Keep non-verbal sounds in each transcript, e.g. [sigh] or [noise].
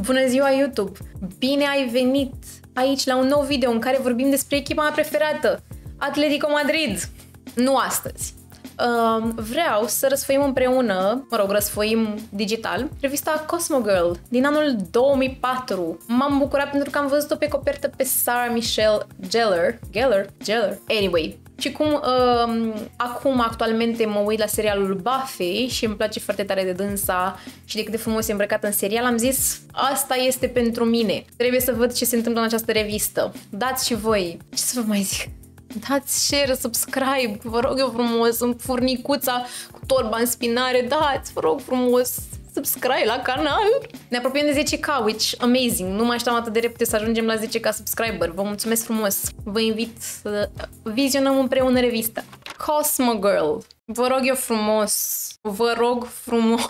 Bună ziua YouTube! Bine ai venit aici la un nou video în care vorbim despre echipa mea preferată, Atletico Madrid. Nu astăzi. Uh, vreau să răsfoim împreună, mă rog, răsfoim digital, revista Cosmo Girl din anul 2004. M-am bucurat pentru că am văzut-o pe copertă pe Sarah Michelle Gellar. Gellar? Gellar? Anyway, și cum uh, acum, actualmente, mă uit la serialul Buffy și îmi place foarte tare de dânsa și de cât de frumos e îmbrăcat în serial, am zis, asta este pentru mine. Trebuie să văd ce se întâmplă în această revistă. Dați și voi. Ce să vă mai zic? Dați share, subscribe, vă rog eu frumos, în furnicuța cu torba în spinare, dați, vă rog frumos, subscribe la canal. Ne apropiem de 10k, which amazing. Nu mai așteptam atât de repede să ajungem la 10k subscriber. Vă mulțumesc frumos. Vă invit să vizionăm împreună revista. Cosmo Girl. Vă rog eu frumos. Vă rog frumos.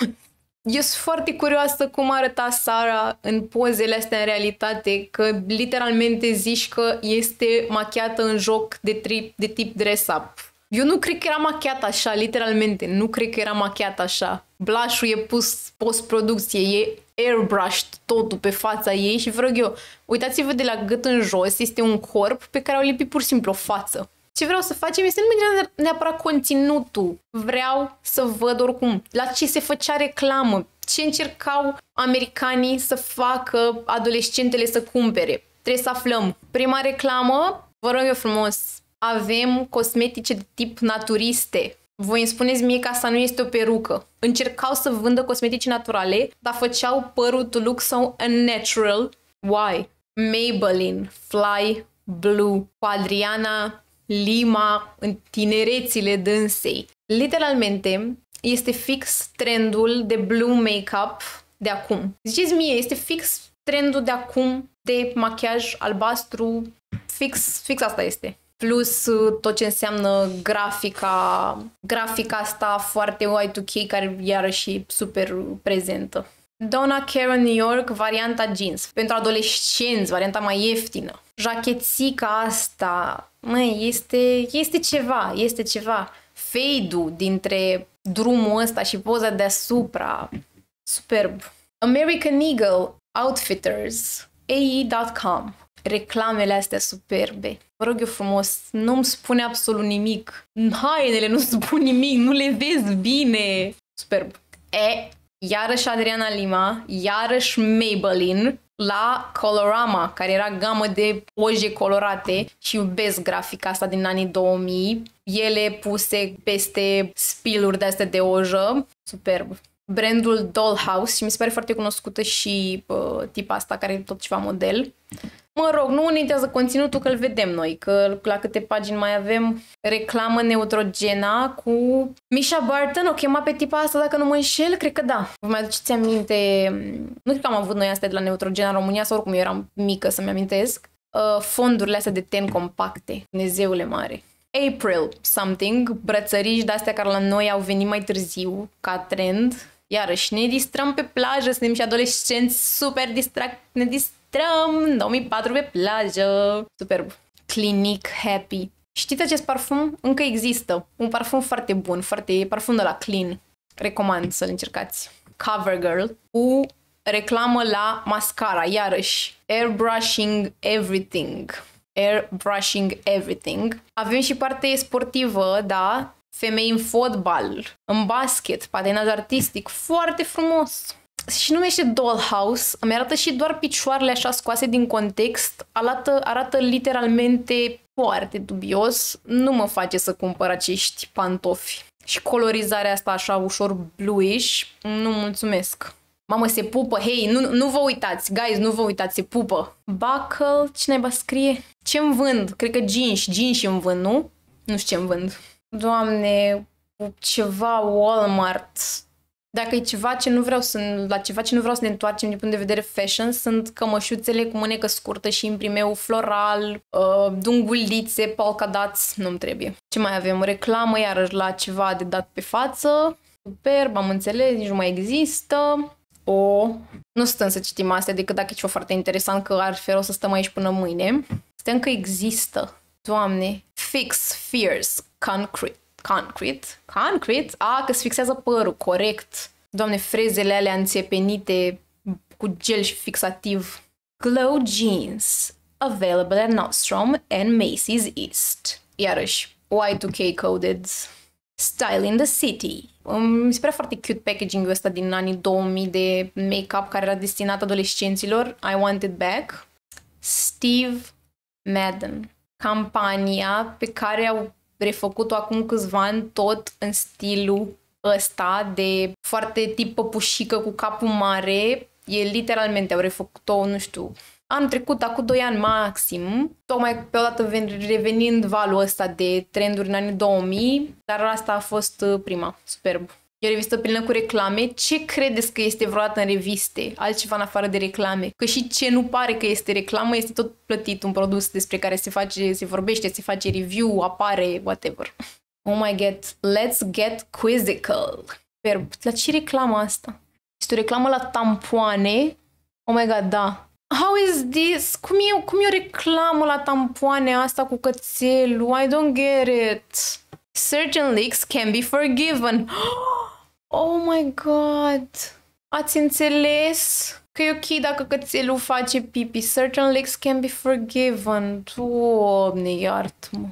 Eu sunt foarte curioasă cum arăta Sara în pozele astea în realitate, că literalmente zici că este machiată în joc de, trip, de tip dress-up. Eu nu cred că era machiată așa, literalmente. Nu cred că era machiată așa. Blush-ul e pus post-producție, e airbrushed totul pe fața ei și vă rog eu, uitați-vă de la gât în jos, este un corp pe care au lipit pur și simplu o față. Ce vreau să facem este nu neapărat conținutul. Vreau să văd oricum la ce se făcea reclamă, ce încercau americanii să facă adolescentele să cumpere. Trebuie să aflăm. Prima reclamă, vă rog eu frumos, avem cosmetice de tip naturiste. Voi îmi spuneți mie că asta nu este o perucă. Încercau să vândă cosmetici naturale, dar făceau părul to look so unnatural. Why? Maybelline, Fly Blue, cu Adriana Lima în tinerețile dânsei. Literalmente, este fix trendul de blue makeup de acum. Ziceți mie, este fix trendul de acum de machiaj albastru. Fix, fix asta este plus uh, tot ce înseamnă grafica, grafica asta foarte Y2K care iarăși e super prezentă. Donna Karen New York, varianta jeans. Pentru adolescenți, varianta mai ieftină. Jachețica asta, măi, este, este ceva, este ceva. Fade-ul dintre drumul ăsta și poza deasupra. Superb. American Eagle Outfitters, AE.com reclamele astea superbe. Vă rog eu frumos, nu-mi spune absolut nimic. Hainele nu spun nimic, nu le vezi bine. Superb. E, iarăși Adriana Lima, iarăși Maybelline, la Colorama, care era gamă de oje colorate și iubesc grafica asta din anii 2000. Ele puse peste spiluri de astea de ojă. Superb. Brandul Dollhouse și mi se pare foarte cunoscută și uh, tipa asta care e tot ceva model. Mă rog, nu ne interesează conținutul că îl vedem noi, că la câte pagini mai avem reclamă neutrogena cu Misha Barton, o chema pe tipa asta dacă nu mă înșel, cred că da. Vă mai aduceți aminte, nu cred că am avut noi astea de la neutrogena în România sau oricum eu eram mică să-mi amintesc, uh, fondurile astea de ten compacte, Dumnezeule mare. April something, brățăriși de-astea care la noi au venit mai târziu ca trend. Iarăși ne distrăm pe plajă, suntem și adolescenți super distract, ne distrăm Tram 2004 pe plajă. Superb. Clinic Happy. Știți acest parfum? Încă există. Un parfum foarte bun, foarte parfum de la Clean. Recomand să-l încercați. CoverGirl cu reclamă la mascara, iarăși. Airbrushing everything. Airbrushing everything. Avem și partea sportivă, da? Femei în fotbal, în basket, patinaj artistic, foarte frumos și numește Dollhouse, îmi arată și doar picioarele așa scoase din context, arată, arată literalmente foarte dubios, nu mă face să cumpăr acești pantofi. Și colorizarea asta așa ușor bluish, nu mulțumesc. Mamă, se pupă, hei, nu, nu vă uitați, guys, nu vă uitați, se pupă. Buckle, ce naiba scrie? Ce-mi vând? Cred că jeans, jeans îmi vând, nu? Nu știu ce-mi vând. Doamne, ceva Walmart, dacă e ceva ce nu vreau să, la ceva ce nu vreau să ne întoarcem din punct de vedere fashion, sunt cămășuțele cu mânecă scurtă și imprimeu floral, uh, dungulițe, polka dots, nu-mi trebuie. Ce mai avem? Reclamă iarăși la ceva de dat pe față. Superb, am înțeles, nici nu mai există. O, nu stăm să citim astea decât dacă e ceva foarte interesant, că ar fi rău să stăm aici până mâine. Stăm că există. Doamne, Fix Fierce Concrete concrete, concrete, a, că se fixează părul, corect. Doamne, frezele alea înțepenite, cu gel și fixativ. Glow Jeans, available at Nordstrom and Macy's East. Iarăși, Y2K coded. Style in the City. Mi se pare foarte cute packaging-ul ăsta din anii 2000 de make-up care era destinat adolescenților. I Want It Back. Steve Madden. Campania pe care au refăcut-o acum câțiva ani tot în stilul ăsta de foarte tip păpușică cu capul mare. E literalmente, au refăcut-o, nu știu, anul trecut, acum 2 ani maxim, tocmai pe o dată revenind valul ăsta de trenduri în anii 2000, dar asta a fost uh, prima, superb. E o revistă plină cu reclame. Ce credeți că este vreodată în reviste? Altceva în afară de reclame. Că și ce nu pare că este reclamă este tot plătit un produs despre care se face, se vorbește, se face review, apare, whatever. Oh my god, let's get quizzical. Verb. La ce reclamă asta? Este o reclamă la tampoane. Oh my god, da. How is this? Cum e, cum e o reclamă la tampoane asta cu cățelul? I don't get it. Certain leaks can be forgiven. [gasps] Oh my god! Ați înțeles că e ok dacă cățelul face pipi. Certain leaks can be forgiven. Doamne, iartă-mă.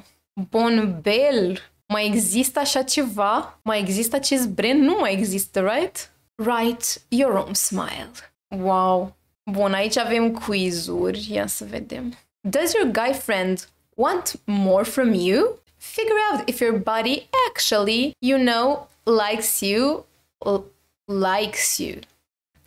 Bon bel. Mai există așa ceva? Mai există acest brand? Nu mai există, right? Write your own smile. Wow. Bun, aici avem quizuri. Ia să vedem. Does your guy friend want more from you? Figure out if your buddy actually, you know, likes you, likes you.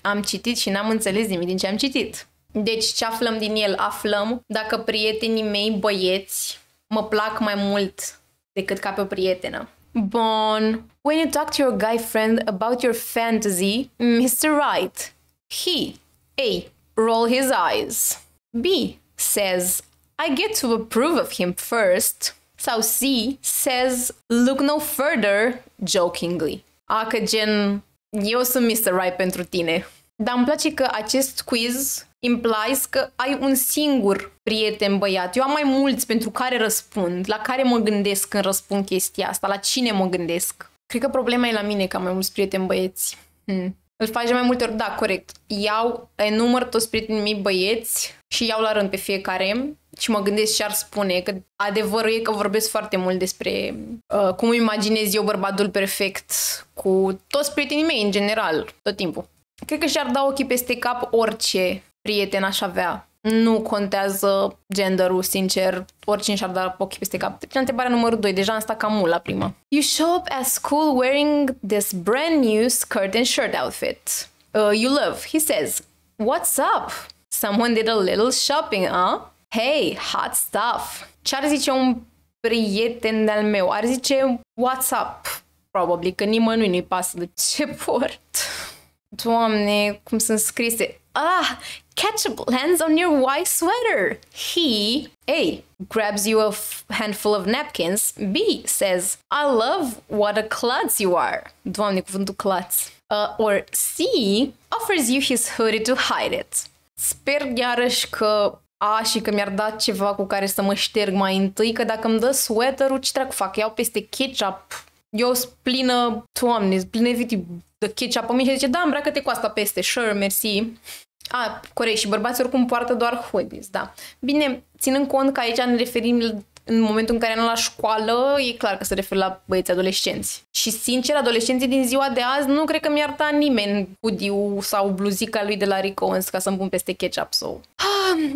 Am citit și n-am înțeles nimic din ce am citit. Deci ce aflăm din el? Aflăm dacă prietenii mei băieți mă plac mai mult decât ca pe o prietenă. Bun. When you talk to your guy friend about your fantasy, Mr. Right, he A. Roll his eyes. B. Says, I get to approve of him first. Sau C. Says, look no further, jokingly. A, că gen, eu sunt Mr. Right pentru tine. Dar îmi place că acest quiz implies că ai un singur prieten băiat. Eu am mai mulți pentru care răspund, la care mă gândesc când răspund chestia asta, la cine mă gândesc. Cred că problema e la mine că am mai mulți prieteni băieți. Hmm. Îl faci de mai multe ori, da, corect. Iau, enumăr toți prietenii mei băieți și iau la rând pe fiecare și mă gândesc ce ar spune, că adevărul e că vorbesc foarte mult despre uh, cum imaginez eu bărbatul perfect cu toți prietenii mei în general, tot timpul. Cred că și-ar da ochii peste cap orice prieten aș avea. Nu contează genderul, sincer, oricine și-ar da ochii peste cap. Deci, întrebarea numărul 2, deja am stat cam mult la prima. You show up at school wearing this brand new skirt and shirt outfit. Uh, you love. He says, What's up? Someone did a little shopping, huh? Hey, hot stuff! Ce ar zice un prieten de-al meu? Ar zice WhatsApp, probabil, că nimănui nu-i pasă de [laughs] ce port. Doamne, cum sunt scrise. Ah, ketchup lands on your white sweater. He, A, grabs you a handful of napkins. B, says, I love what a klutz you are. Doamne, cuvântul klutz. Uh, or C, offers you his hoodie to hide it. Sper iarăși că a, și că mi-ar da ceva cu care să mă șterg mai întâi, că dacă îmi dă sweater-ul, ce treacă fac? Iau peste ketchup. Eu sunt plină, toamne, sunt plină de ketchup pe mine și zice, da, îmbracă-te cu asta peste, sure, mersi. A, corect, și bărbații oricum poartă doar hoodies, da. Bine, ținând cont că aici ne referim în momentul în care eram la școală, e clar că se referă la băieți adolescenți. Și sincer, adolescenții din ziua de azi nu cred că mi-ar da nimeni hoodie sau bluzica lui de la Rick Owens ca să-mi pun peste ketchup. So.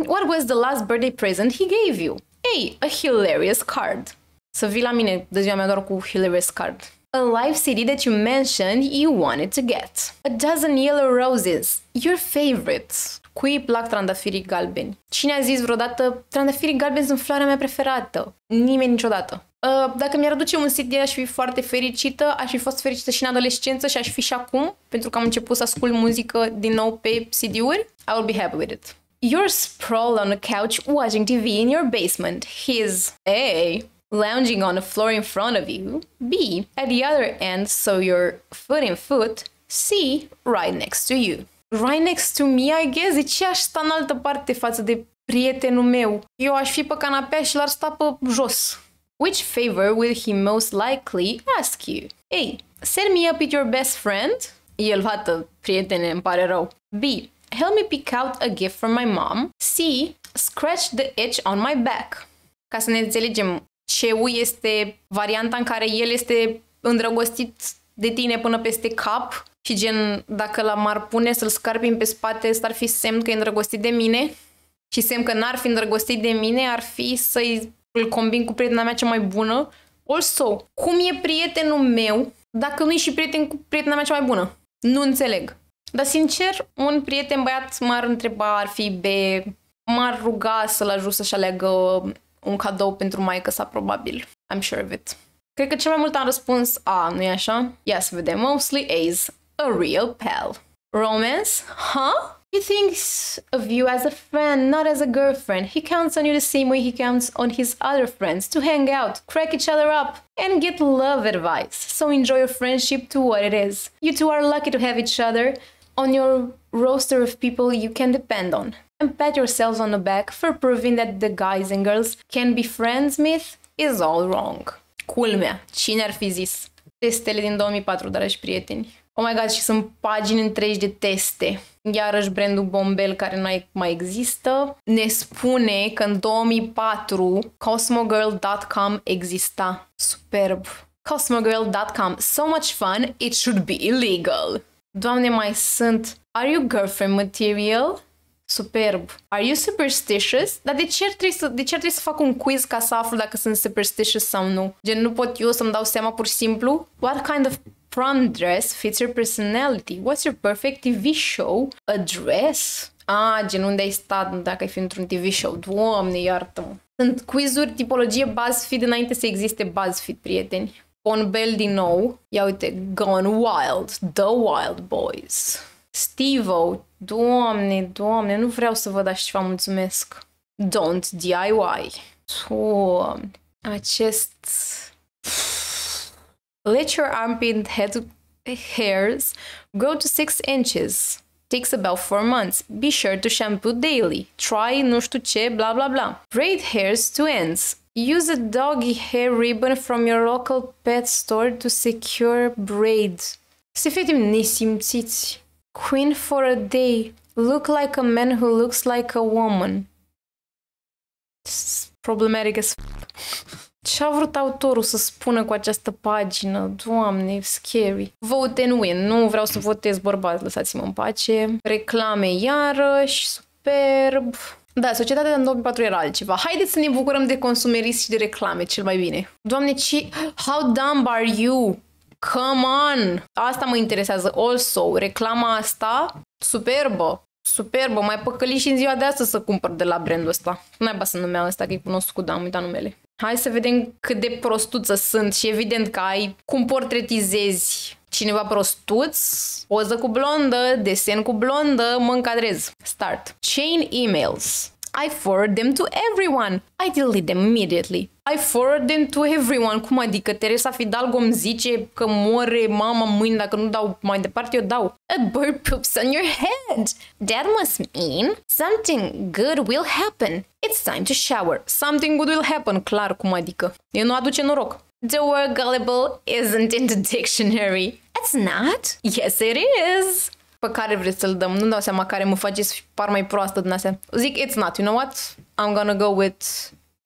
What was the last birthday present he gave you? A. A hilarious card. Să vii la mine de ziua mea doar cu hilarious card. A live CD that you mentioned you wanted to get. A dozen yellow roses. Your favorites. Cui îi plac trandafirii galbeni? Cine a zis vreodată, trandafirii galbeni sunt floarea mea preferată? Nimeni niciodată. Uh, dacă mi-ar aduce un CD, aș fi foarte fericită, aș fi fost fericită și în adolescență și aș fi și acum, pentru că am început să ascult muzică din nou pe CD-uri. I will be happy with it. You're sprawled on a couch watching TV in your basement. He's A. Lounging on the floor in front of you. B. At the other end, so you're foot in foot. C. Right next to you right next to me, I guess, de ce aș sta în altă parte față de prietenul meu? Eu aș fi pe canapea și l-ar sta pe jos. Which favor will he most likely ask you? A. Set me up with your best friend. El, vată, prietene, îmi pare rău. B. help me pick out a gift from my mom. C. Scratch the itch on my back. Ca să ne înțelegem, CU este varianta în care el este îndrăgostit de tine până peste cap și gen, dacă l-am pune să-l scarpim pe spate, ăsta ar fi semn că e îndrăgostit de mine și semn că n-ar fi îndrăgostit de mine, ar fi să-i îl combin cu prietena mea cea mai bună. Also, cum e prietenul meu dacă nu e și prieten cu prietena mea cea mai bună? Nu înțeleg. Dar sincer, un prieten băiat m-ar întreba, ar fi B, m-ar ruga să-l ajut să-și aleagă un cadou pentru maică sa, probabil. I'm sure of it. Cred că cel mai mult am răspuns A, nu-i așa? Ia să vedem. Mostly A's. A real pal. Romance? Huh? He thinks of you as a friend, not as a girlfriend. He counts on you the same way he counts on his other friends to hang out, crack each other up, and get love advice. So enjoy your friendship to what it is. You two are lucky to have each other on your roster of people you can depend on. And pat yourselves on the back for proving that the guys and girls can be friends myth is all wrong. Culmea, cine ar fi zis? Testele din 2004, dragi prieteni. Oh my god, și sunt pagini întregi de teste. Iarăși brandul Bombel, care nu mai există, ne spune că în 2004 Cosmogirl.com exista. Superb. Cosmogirl.com. So much fun, it should be illegal. Doamne, mai sunt. Are you girlfriend material? Superb. Are you superstitious? Dar de ce, trebuie să, de ce trebuie să fac un quiz ca să aflu dacă sunt superstitious sau nu? Gen, nu pot eu să-mi dau seama pur și simplu? What kind of prom dress fits your personality? What's your perfect TV show? A dress? Ah, gen unde ai stat dacă ai fi într-un TV show. Doamne, iartă-mă. Sunt quizuri tipologie BuzzFeed înainte să existe BuzzFeed, prieteni. On Bell din nou. Ia uite, Gone Wild, The Wild Boys. Steve-O, doamne, doamne, nu vreau să văd așa ceva, mulțumesc. Don't DIY. Doamne, acest... Let your armpit head hairs grow to 6 inches. Takes about 4 months. Be sure to shampoo daily. Try nu știu ce, bla bla bla. Braid hairs to ends. Use a doggy hair ribbon from your local pet store to secure braid. Să efectiv nesimțiți. Queen for a day. Look like a man who looks like a woman. It's problematic as Ce a vrut autorul să spună cu această pagină? Doamne, scary. Vote and win. Nu vreau să votez bărbați, lăsați-mă în pace. Reclame iarăși, superb. Da, societatea din 2004 era altceva. Haideți să ne bucurăm de consumerism și de reclame, cel mai bine. Doamne, ce... How dumb are you? Come on! Asta mă interesează. Also, reclama asta, superbă. Superbă, mai păcăli și în ziua de astăzi să cumpăr de la brandul ăsta. N-ai să numea ăsta, că e cunoscut, dar am uitat numele. Hai să vedem cât de prostuță sunt și evident că ai cum portretizezi cineva prostuț, poză cu blondă, desen cu blondă, mă încadrez. Start. Chain emails. I forward them to everyone. I delete them immediately. I forward them to everyone. Cum adică Teresa Fidalgo îmi zice că moare mama mâine dacă nu dau mai departe, eu dau. A bird poops on your head. That must mean something good will happen. It's time to shower. Something good will happen. Clar, cum adică. Eu nu aduce noroc. The word gullible isn't in the dictionary. It's not? Yes, it is pe care vreți să-l dăm. Nu dau seama care mă face să par mai proastă din astea. Zic it's not, you know what? I'm gonna go with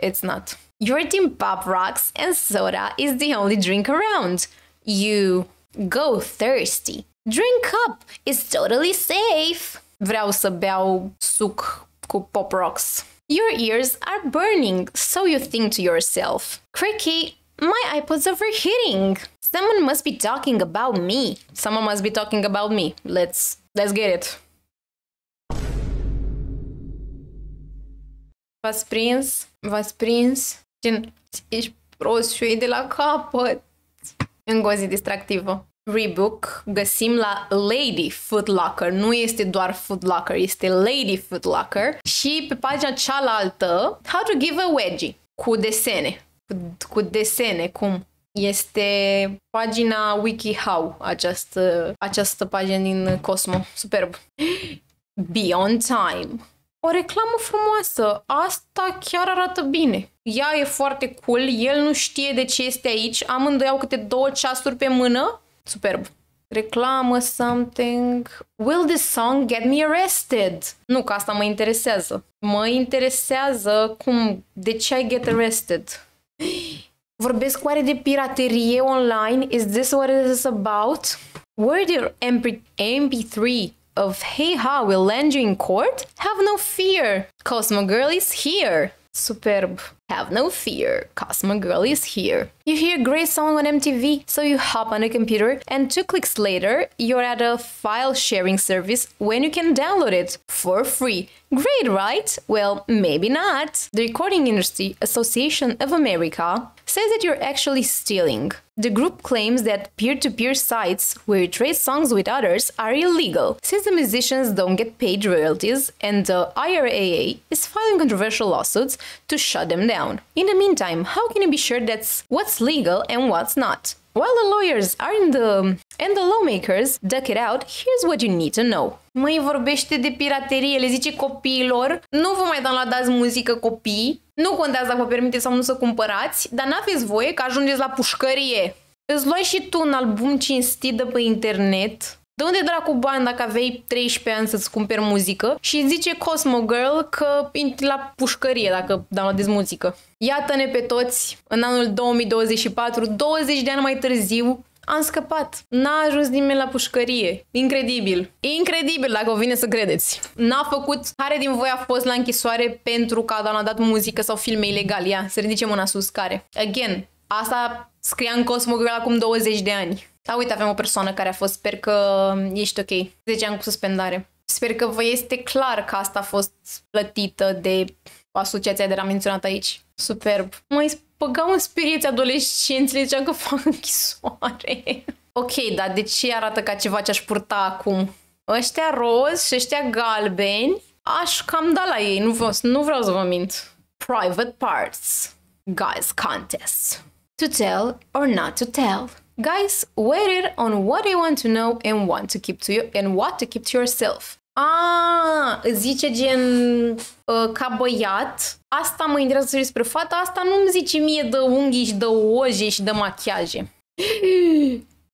it's not. Your team pop rocks and soda is the only drink around. You go thirsty. Drink up. It's totally safe. Vreau să beau suc cu pop rocks. Your ears are burning, so you think to yourself, Cricky, my iPod's overheating. Someone must be talking about me. Someone must be talking about me. Let's let's get it. V-ați prins? V-ați prins? Gen, ești prost și de la capăt. Încă o zi distractivă. Rebook găsim la Lady Foot Locker. Nu este doar Foot Locker, este Lady Foot Locker. Și pe pagina cealaltă, How to give a wedgie. Cu desene. Cu, cu desene, cum este pagina WikiHow, această, această pagină din Cosmo. Superb. Beyond Time. O reclamă frumoasă. Asta chiar arată bine. Ea e foarte cool, el nu știe de ce este aici, amândoi au câte două ceasuri pe mână. Superb. reclamă something. Will this song get me arrested? Nu, că asta mă interesează. Mă interesează cum, de ce I get arrested. [gasps] Vorbesc oare de piraterie online? Is this what it is about? Word your MP- MP3 of Hey Ha will land you in court? Have no fear. Cosmo Girl is here. Superb. Have no fear, Cosmo Girl is here. You hear great song on MTV, so you hop on a computer, and two clicks later, you're at a file sharing service when you can download it for free. Great, right? Well, maybe not. The Recording Industry Association of America says that you're actually stealing. The group claims that peer to peer sites where you trade songs with others are illegal, since the musicians don't get paid royalties, and the IRAA is filing controversial lawsuits to shut them down. In the meantime, how can you be sure that's what's legal and what's not? While the lawyers are in the and the lawmakers duck it out, here's what you need to know. Mai vorbește de piraterie, le zice copiilor, nu vă mai downloadați muzică copii, nu contează dacă vă permite sau nu să cumpărați, dar n-aveți voie că ajungeți la pușcărie. Îți luai și tu un album cinstit de pe internet, de unde dracu bani dacă aveai 13 ani să-ți cumperi muzică și zice Cosmo Girl că intri la pușcărie dacă downloadezi muzică. Iată-ne pe toți în anul 2024, 20 de ani mai târziu, am scăpat. N-a ajuns nimeni la pușcărie. Incredibil. Incredibil, dacă o vine să credeți. N-a făcut... Care din voi a fost la închisoare pentru că a downloadat muzică sau filme ilegale? Ia, să ridice mâna sus. Care? Again, asta scria în Cosmo Girl acum 20 de ani. Da, uite, avem o persoană care a fost, sper că ești ok. 10 ani cu suspendare. Sper că vă este clar că asta a fost plătită de asociația de la menționat aici. Superb. Mai băgau în spirieți adolescenți, le ziceam că fac închisoare. ok, dar de ce arată ca ceva ce aș purta acum? Ăștia roz și ăștia galbeni, aș cam da la ei, nu vreau, nu vreau să vă mint. Private parts. Guys contest. To tell or not to tell. Guys weigh on what they want to know and want to keep to you and what to keep to yourself. Ah, zice gen uh, ca băiat, asta mă interesează despre fata, asta nu-mi zice mie de unghii și de oje și de machiaje.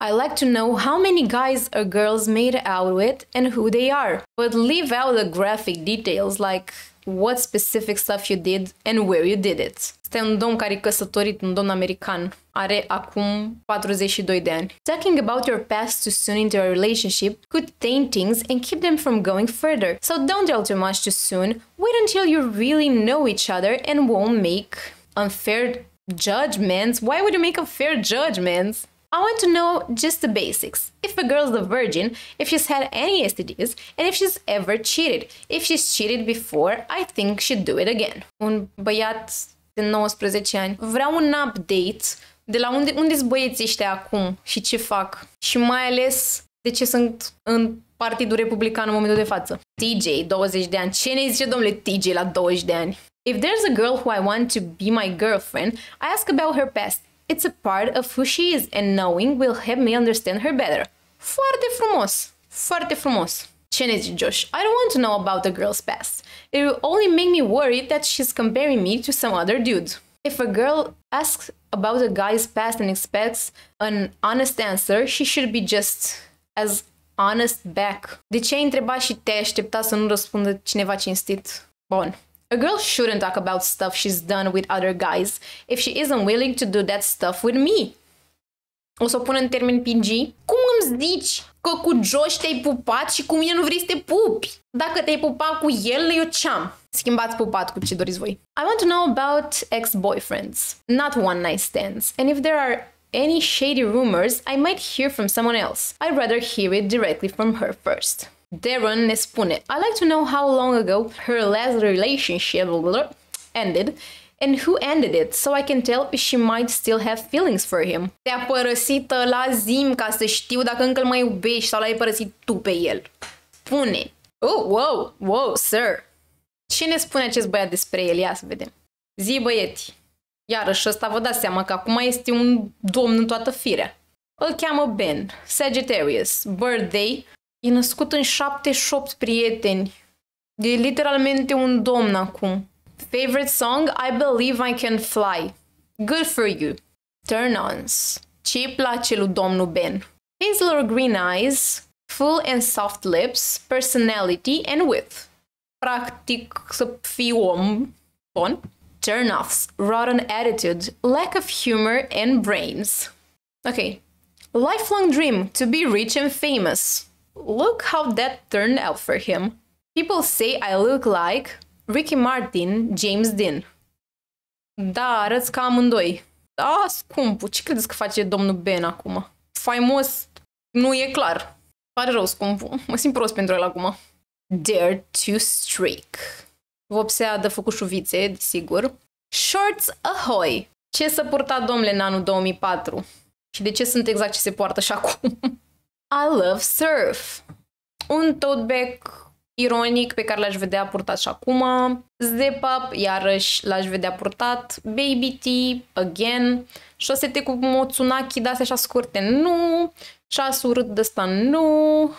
I like to know how many guys or girls made out with and who they are, but leave out the graphic details like what specific stuff you did and where you did it. Este un domn care e căsătorit, un domn american. Are acum 42 de ani. Talking about your past too soon into a relationship could taint things and keep them from going further. So don't tell too much too soon. Wait until you really know each other and won't make unfair judgments. Why would you make unfair judgments? I want to know just the basics. If a girl's a virgin, if she's had any STDs, and if she's ever cheated. If she's cheated before, I think she'd do it again. Un băiat de 19 ani vrea un update de la unde, unde sunt băieții ăștia acum și ce fac. Și mai ales de ce sunt în Partidul Republican în momentul de față. TJ, 20 de ani. Ce ne zice domnule TJ la 20 de ani? If there's a girl who I want to be my girlfriend, I ask about her past. It's a part of who she is and knowing will help me understand her better. Foarte frumos. Foarte frumos. Ce Josh? I don't want to know about the girl's past. It will only make me worried that she's comparing me to some other dude. If a girl asks about a guy's past and expects an honest answer, she should be just as honest back. De ce ai întrebat și te aștepta să nu răspundă cineva cinstit? Bun. A girl shouldn't talk about stuff she's done with other guys if she isn't willing to do that stuff with me. O să o pun în termen PG. Cum îmi zici că cu Josh te-ai pupat și cu mine nu vrei să te pupi? Dacă te-ai pupat cu el, eu ce-am? Schimbați pupat cu ce doriți voi. I want to know about ex-boyfriends, not one night stands. And if there are any shady rumors, I might hear from someone else. I'd rather hear it directly from her first. Darren ne spune, I like to know how long ago her last relationship ended and who ended it so I can tell if she might still have feelings for him. Te-a părăsit la zim ca să știu dacă încă îl mai iubești sau l-ai părăsit tu pe el. Spune. Oh, wow, wow, sir. Ce ne spune acest băiat despre el? Ia să vedem. Zi băieti. Iarăși ăsta vă dați seama că acum este un domn în toată firea. Îl cheamă Ben, Sagittarius, birthday E născut în 78 prieteni. E literalmente un domn acum. Favorite song? I Believe I Can Fly. Good for you. Turn-ons. ce place lui domnul Ben? Hazel or green eyes, full and soft lips, personality and width. Practic să fii om. Bun. Turn-offs, rotten attitude, lack of humor and brains. Okay. Lifelong dream to be rich and famous. Look how that turned out for him. People say I look like Ricky Martin, James Dean. Da, arăți ca amândoi. Da, scumpul, ce credeți că face domnul Ben acum? Faimos nu e clar. Pare rău, scumpul. Mă simt prost pentru el acum. Dare to streak. Vopsea de făcut șuvițe, desigur. Shorts ahoy! Ce să purta domnule în anul 2004? Și de ce sunt exact ce se poartă și acum? [laughs] I love surf. Un tote bag ironic pe care l-aș vedea purtat și acum. Zip Up, iarăși l-aș vedea purtat. Baby T, again. Șosete cu Motsunaki de astea așa scurte, nu. Ceas urât de ăsta, nu.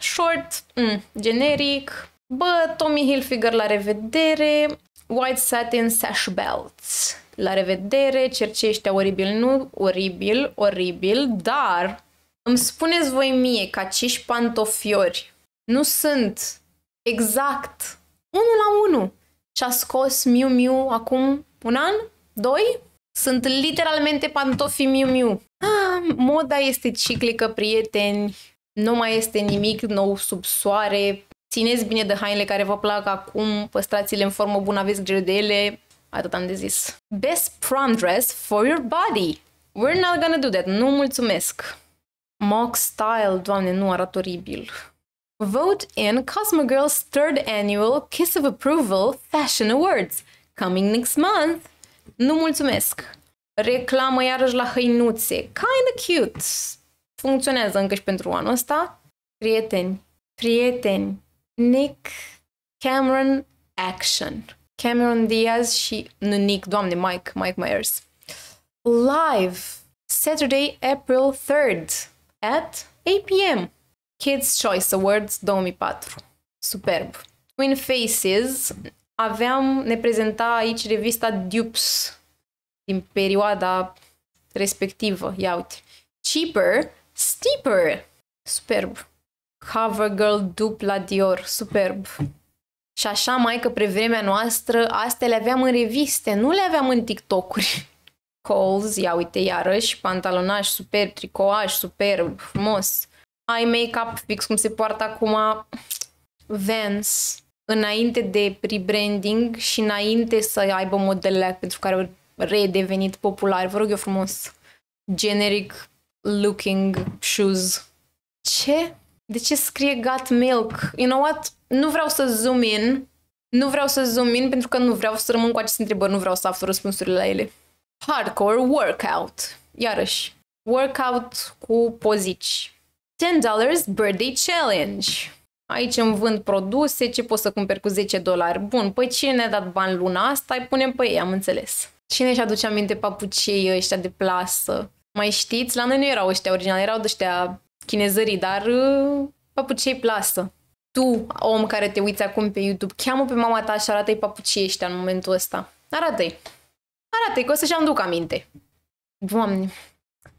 Short, mm, generic. Bă, Tommy Hilfiger, la revedere. White Satin Sash Belts. La revedere, cercește oribil, nu oribil, oribil, dar îmi spuneți voi mie că acești pantofiori nu sunt exact unul la unul ce a scos Miu Miu acum un an, doi? Sunt literalmente pantofii Miu Miu. Ah, moda este ciclică, prieteni, nu mai este nimic nou sub soare, țineți bine de hainele care vă plac acum, păstrați-le în formă bună, aveți grijă de ele, atât am de zis. Best prom dress for your body. We're not gonna do that, nu mulțumesc. Mock style, doamne, nu arată oribil. Vote in Cosmogirl's third annual Kiss of Approval Fashion Awards, coming next month. Nu mulțumesc. Reclamă iarăși la hăinuțe. Kinda cute. Funcționează încă și pentru anul ăsta. Prieteni, prieteni, Nick, Cameron, action. Cameron Diaz și, nu Nick, doamne, Mike, Mike Myers. Live, Saturday, April 3rd, at 8 p.m. Kids Choice Awards 2004. Superb. Twin Faces, aveam, ne prezenta aici revista Dupes din perioada respectivă. Ia uite. Cheaper, Steeper. Superb. Cover Girl dup la Dior. Superb. Și așa, mai că pre vremea noastră, astea le aveam în reviste, nu le aveam în TikTok-uri. Coles, ia uite iarăși, pantalonaj superb, tricoaj superb, frumos. Ai make-up fix cum se poartă acum Vans înainte de rebranding și înainte să aibă modelele pentru care au redevenit populari. Vă rog eu frumos. Generic looking shoes. Ce? De ce scrie got milk? You know what? Nu vreau să zoom in. Nu vreau să zoom in pentru că nu vreau să rămân cu aceste întrebări. Nu vreau să aflu răspunsurile la ele. Hardcore workout. Iarăși. Workout cu pozici. $10 birthday challenge. Aici îmi vând produse, ce pot să cumperi cu 10 dolari? Bun, păi cine ne-a dat bani luna asta? Îi punem pe ei, am înțeles. Cine își aduce aminte papucei ăștia de plasă? Mai știți? La noi nu erau ăștia originali, erau de ăștia chinezării, dar uh, papucei plasă. Tu, om care te uiți acum pe YouTube, cheamă pe mama ta și arată-i papucii ăștia în momentul ăsta. Arată-i. Arată-i, că o să-și aduc aminte. Doamne,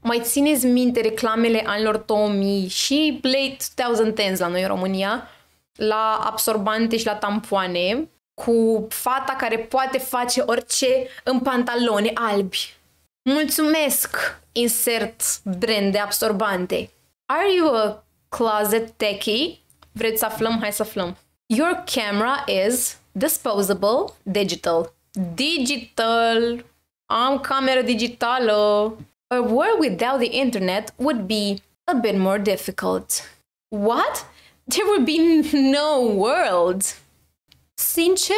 mai țineți minte reclamele anilor 2000 și late 2010 la noi în România, la absorbante și la tampoane, cu fata care poate face orice în pantaloni albi. Mulțumesc! Insert brand de absorbante. Are you a closet techie? Vreți să aflăm? Hai să aflăm. Your camera is disposable digital. Digital! Am cameră digitală! A world without the internet would be a bit more difficult. What? There would be [laughs] no world. Sincer,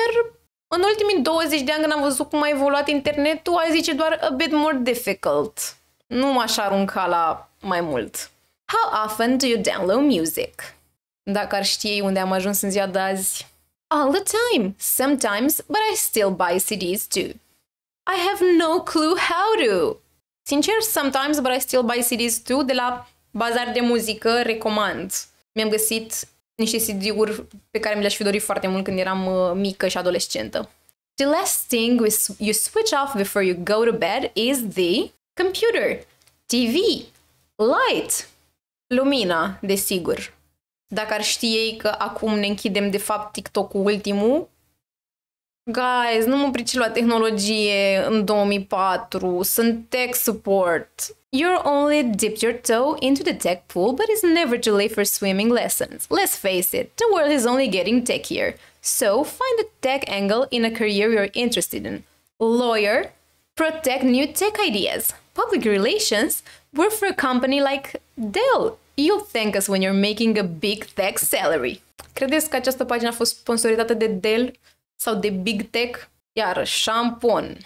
în ultimii 20 de ani când am văzut cum a evoluat internetul, ai zice doar a bit more difficult. Nu m-aș arunca la mai mult. How often do you download music? Dacă ar ști unde am ajuns în ziua de azi. All the time. Sometimes, but I still buy CDs too. I have no clue how to. Sincer, sometimes, but I still buy CDs too, de la bazar de muzică, recomand. Mi-am găsit niște CD-uri pe care mi le-aș fi dorit foarte mult când eram uh, mică și adolescentă. The last thing you switch off before you go to bed is the computer, TV, light, Lumina, desigur. Dacă ar ști ei că acum ne închidem de fapt TikTok-ul ultimul, Guys, nu mă prici la tehnologie în 2004. Sunt tech support. You're only dipped your toe into the tech pool, but it's never too late for swimming lessons. Let's face it, the world is only getting techier. So find a tech angle in a career you're interested in. Lawyer, protect new tech ideas. Public relations, work for a company like Dell. You'll thank us when you're making a big tech salary. Credeți că această pagină a fost sponsorizată de Dell sau de Big Tech? Iar șampon,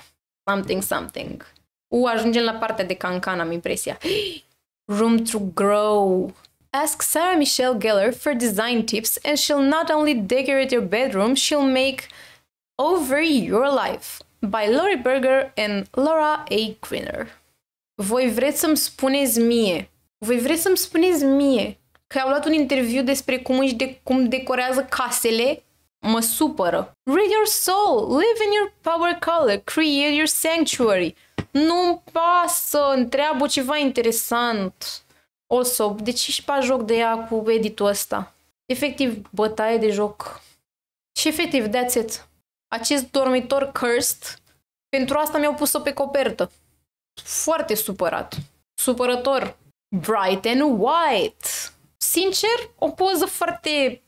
something, something. U, ajungem la partea de cancan, am impresia. [gasps] Room to grow. Ask Sarah Michelle Gellar for design tips and she'll not only decorate your bedroom, she'll make over your life. By Lori Berger and Laura A. Greener. Voi vreți să-mi spuneți mie, voi vreți să-mi spuneți mie că au luat un interviu despre cum, își de, cum decorează casele mă supără. Read your soul, live in your power color, create your sanctuary. Nu-mi pasă, întreabă ceva interesant. O să, de ce și pe joc de ea cu editul ăsta? Efectiv, bătaie de joc. Și efectiv, that's it. Acest dormitor cursed, pentru asta mi-au pus-o pe copertă. Foarte supărat. Supărător. Bright and white. Sincer, o poză foarte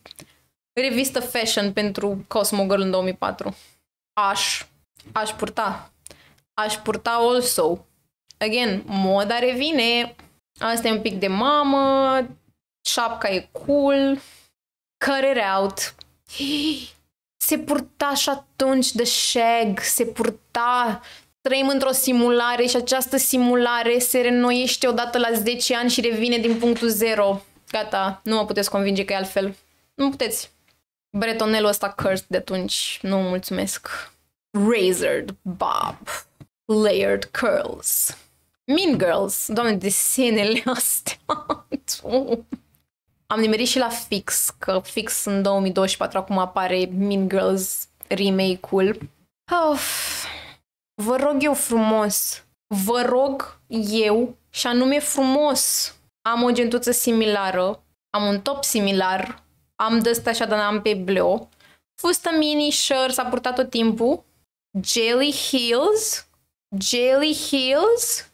revistă fashion pentru Cosmo Girl în 2004. Aș. Aș purta. Aș purta also. Again, moda revine. Asta e un pic de mamă. Șapca e cool. Cut it out. Se purta și atunci de shag. Se purta trăim într-o simulare și această simulare se renoiește odată la 10 ani și revine din punctul 0. Gata, nu mă puteți convinge că e altfel. Nu puteți. Bretonelul ăsta cursed de atunci, nu mulțumesc. Razored bob. Layered curls. Mean Girls. Doamne, desenele astea. [laughs] Am nimerit și la Fix, că Fix în 2024 acum apare Mean Girls remake-ul. Of. Vă rog eu frumos. Vă rog eu, și anume frumos. Am o gentuță similară, am un top similar, am de ăsta așa, dar am pe bleu. Fustă mini shirt, s-a purtat tot timpul. Jelly Heels. Jelly Heels.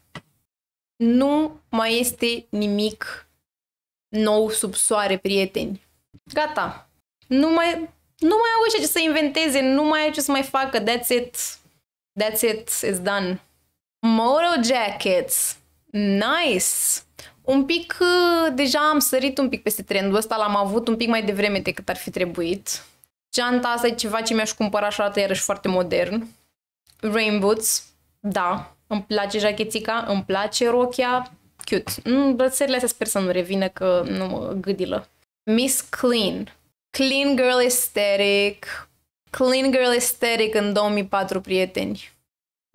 Nu mai este nimic nou sub soare, prieteni. Gata. Nu mai, nu mai au ce să inventeze, nu mai au ce să mai facă. That's it. That's it. It's done. Moto jackets. Nice un pic, uh, deja am sărit un pic peste trendul ăsta, l-am avut un pic mai devreme decât ar fi trebuit. Geanta asta e ceva ce mi-aș cumpăra și arată iarăși foarte modern. Rain boots, da, îmi place jachetica, îmi place rochia, cute. Mm, brățările astea sper să nu revină că nu mă gâdilă. Miss Clean. Clean Girl Aesthetic. Clean Girl Aesthetic în 2004, prieteni.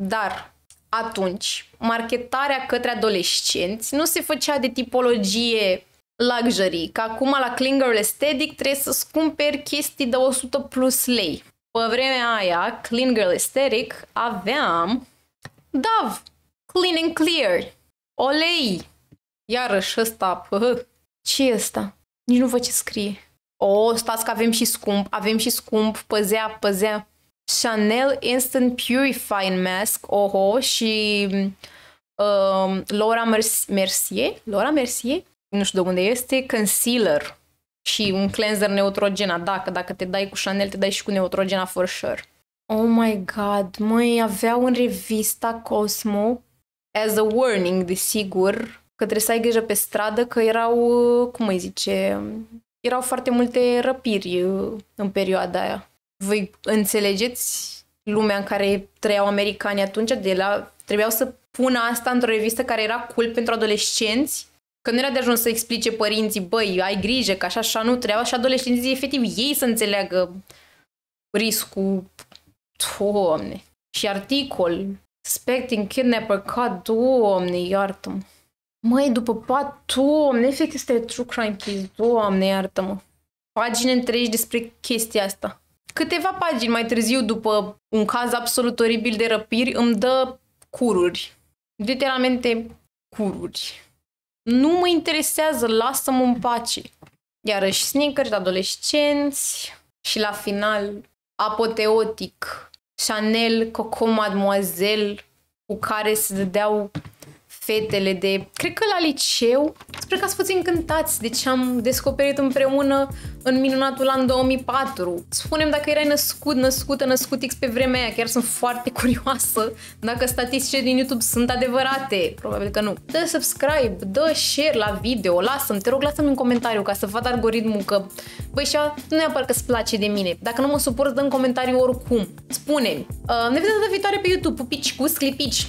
Dar atunci, marketarea către adolescenți nu se făcea de tipologie luxury, că acum la Klinger Aesthetic trebuie să-ți cumperi chestii de 100 plus lei. Pe vremea aia, Clean Girl Aesthetic, aveam Dove, Clean and Clear, Olei, iarăși ăsta, ce e ăsta? Nici nu văd ce scrie. O, stați că avem și scump, avem și scump, păzea, păzea. Chanel Instant Purifying Mask, oho, și uh, Laura Mercier, Laura Mercier, nu știu de unde este, concealer și un cleanser neutrogena. Dacă, dacă te dai cu Chanel, te dai și cu neutrogena for sure. Oh my god, măi, aveau în revista Cosmo as a warning, desigur, că trebuie să ai grijă pe stradă, că erau, cum îi zice, erau foarte multe răpiri uh, în perioada aia voi înțelegeți lumea în care trăiau americanii atunci, de la, trebuiau să pună asta într-o revistă care era cool pentru adolescenți, că nu era de ajuns să explice părinții, băi, ai grijă, că așa, așa nu trebuia și adolescenții, efectiv, ei să înțeleagă riscul. Doamne. Și articol, Suspecting Kidnapper Cut, doamne, iartă-mă. Măi, după pat, doamne, efectiv este true crime, please, doamne, iartă-mă. Pagine întregi despre chestia asta. Câteva pagini mai târziu, după un caz absolut oribil de răpiri, îmi dă cururi. Literalmente cururi. Nu mă interesează, lasă-mă în pace. Iarăși sneakers, adolescenți și la final apoteotic Chanel, Coco Mademoiselle cu care se dădeau fetele de, cred că la liceu, sper că ați fost încântați de ce am descoperit împreună în minunatul an 2004. Spunem dacă erai născut, născută, născut X pe vremea aia, chiar sunt foarte curioasă dacă statisticile din YouTube sunt adevărate. Probabil că nu. Dă subscribe, dă share la video, lasă-mi, te rog, lasă-mi în comentariu ca să văd algoritmul că, băi, și nu neapărat că îți place de mine. Dacă nu mă suport, dă în comentariu oricum. Spune-mi. Uh, ne vedem data viitoare pe YouTube. Pupici cu sclipici.